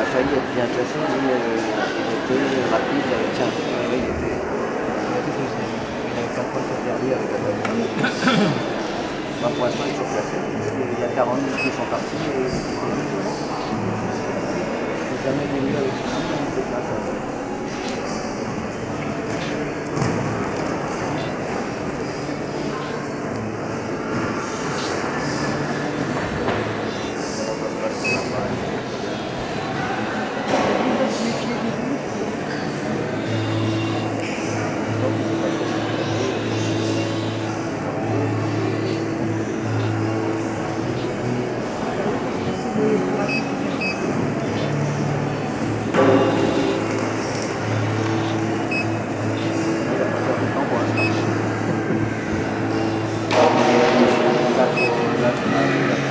a failli être bien classé, mais il était rapide. Tiens, il était. Il tout Il avait 4 points sur dernier avec bah, Pour l'instant, il est toujours classé. Il y a 40 qui sont partis et jamais venu avec Thank you.